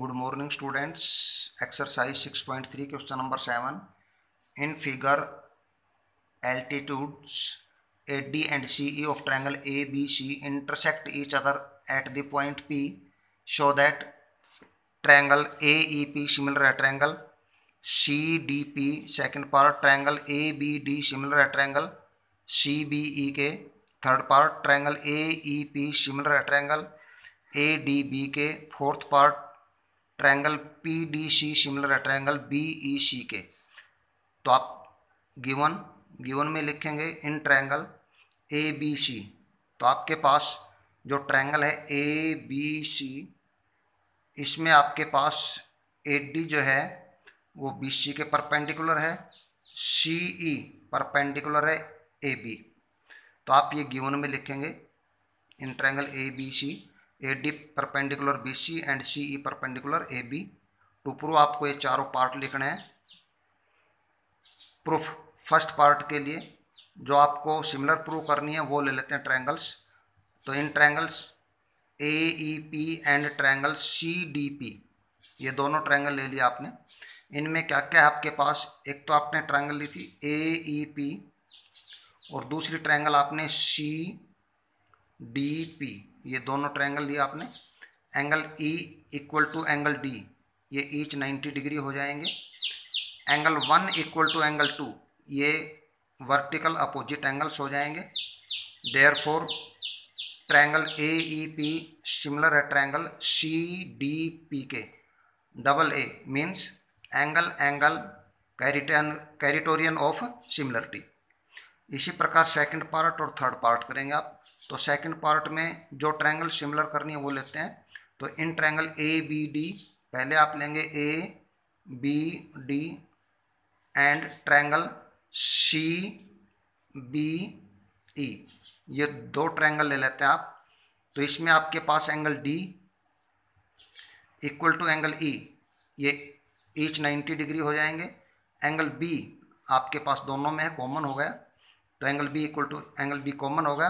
Good morning students. Exercise 6.3 question number 7. In figure, altitudes AD and CE of triangle ABC intersect each other at the point P. Show that triangle AEP similar at triangle CDP, second part triangle ABD similar at triangle CBEK, third part triangle AEP similar at triangle ADBK, fourth part triangle P D C similar है triangle B E C के तो आप given given में लिखेंगे in triangle A B सी तो आपके पास जो triangle है ए बी सी इसमें आपके पास ए डी जो है वो बी सी के परपेंडिकुलर है सी ई परपेंडिकुलर है ए बी तो आप ये गिवन में लिखेंगे in triangle A B C A D perpendicular B C and C E perpendicular A B to prove आपको ये चारों पार्ट लिखना है प्रूफ फर्स्ट पार्ट के लिए जो आपको सिमिलर प्रूव करनी है वो ले लेते हैं ट्रायंगल्स तो in triangles A E P and triangle C D P ये दोनों ट्रायंगल ले लिया आपने इनमें क्या क्या है आपके पास एक तो आपने ट्रायंगल ली थी ए ई पी और दूसरी ट्रायंगल आपने सी डी पी e ये दोनों ट्रायंगल लिया आपने angle E equal to angle D ये ईच 90 डिग्री हो जाएंगे angle one equal to angle two ये वर्टिकल अपोजिट एंगल्स हो जाएंगे therefore triangle A E P similar है ट्रैंगल सी डी पी के double A means angle angle criterion criterion of similarity इसी प्रकार सेकंड पार्ट और थर्ड पार्ट करेंगे आप तो सेकंड पार्ट में जो ट्रायंगल सिमिलर करनी है वो लेते हैं तो in triangle A B D पहले आप लेंगे A B D and triangle C B E ये दो ट्रायंगल ले लेते हैं आप तो इसमें आपके पास angle D equal to angle E ये ईच 90 डिग्री हो जाएंगे एंगल बी आपके पास दोनों में है कॉमन हो गया तो angle B equal to angle B common हो गया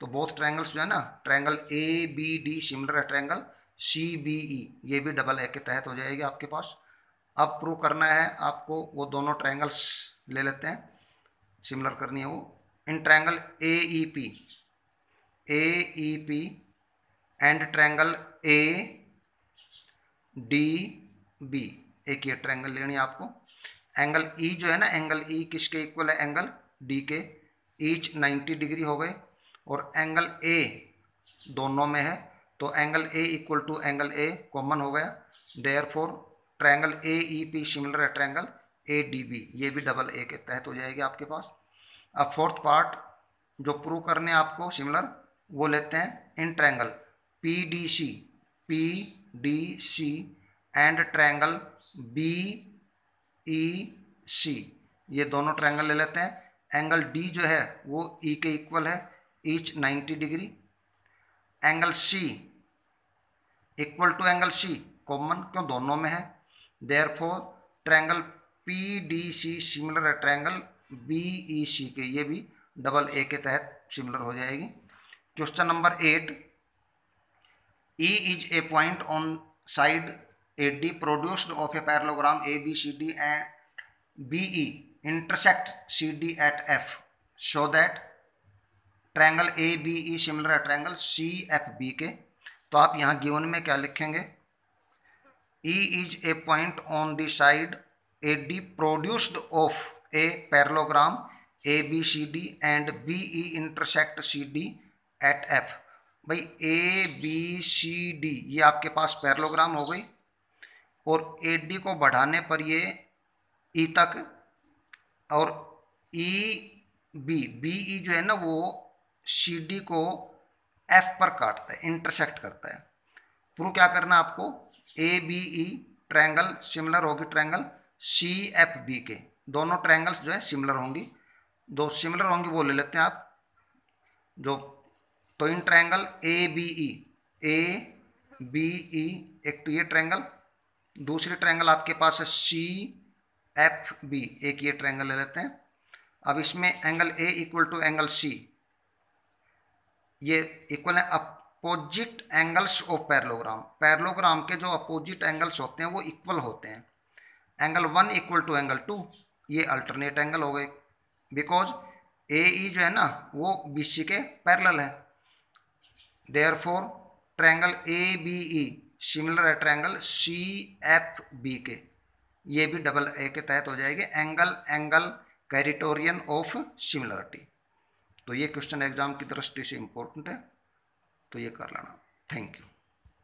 तो बोथ ट्रायंगल्स जो है ना triangle A B D similar है ट्रायंगल सी बी ई ये भी डबल ए के तहत हो जाएगी आपके पास अब प्रूव करना है आपको वो दोनों ट्रायंगल्स ले लेते हैं सिमिलर करनी है वो in triangle A E P A E P and triangle A D B एक ये ट्रायंगल लेनी है आपको एंगल ई e जो है ना एंगल ई e किसके इक्वल है एंगल डी के ईच 90 डिग्री हो गए और एंगल ए दोनों में है तो angle A equal to angle A common हो गया therefore triangle A E P similar है ट्रैंगल ए डी बी ये भी डबल ए के तहत हो जाएगी आपके पास अब फोर्थ पार्ट जो प्रूव करने आपको सिमिलर वो लेते हैं in triangle P D C P D C and triangle B E C ये दोनों ट्रैंगल ले लेते हैं एंगल डी जो है वो ई e के इक्वल है each 90 degree angle C equal to angle C common क्यों दोनों में है therefore triangle P D C similar है ट्रैंगल बी ई सी के ये भी डबल ए के तहत सिमिलर हो जाएगी question number eight E is a point on side A D produced of a parallelogram A B C D and B E intersect C D at F show that triangle A B E similar है triangle C F B के तो आप यहाँ given में क्या लिखेंगे E is a point on the side A D produced of a parallelogram A B C D and B E intersect C D at F भाई A B C D ये आपके पास पैरलोग्राम हो गई और A D को बढ़ाने पर ये ई e तक और ई बी बी ई जो है ना वो सी डी को एफ पर काटता है इंटरसेक्ट करता है प्रूव क्या करना आपको A B E triangle similar होगी ट्रैंगल सी एफ बी के दोनों ट्रैंगल्स जो है सिमिलर होंगी दो सिमिलर होंगी वो ले लेते हैं आप जो तो in triangle A B E A B E एक तो ये ट्रैंगल दूसरी ट्रैंगल आपके पास है सी एफ बी एक ये ट्रैंगल ले लेते हैं अब इसमें angle A equal to angle C ये इक्वल है opposite angles of parallelogram parallelogram के जो अपोजिट एंगल्स होते हैं वो इक्वल होते हैं angle one equal to angle two ये अल्टरनेट एंगल हो गए बिकॉज ए ई जो है ना वो बी सी के पैरल e, है therefore triangle A B E similar है ट्रैंगल सी एफ बी के ये भी डबल ए के तहत हो जाएगी angle angle criterion of similarity तो ये क्वेश्चन एग्जाम की दृष्टि से इंपॉर्टेंट है तो ये कर लेना थैंक यू